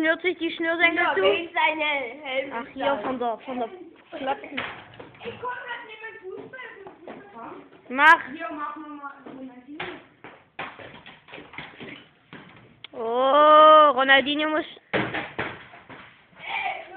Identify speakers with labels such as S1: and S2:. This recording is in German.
S1: schnürt sich die Schnürsenkel
S2: ja,
S1: zu.
S2: Seine
S1: Ach, hier von der, von der Klappe.
S3: Ich komme gerade nicht mehr Fußball.
S1: Mach.
S3: Hier, mach mal Ronaldinho.
S1: Oh, Ronaldinho muss... Ey, ich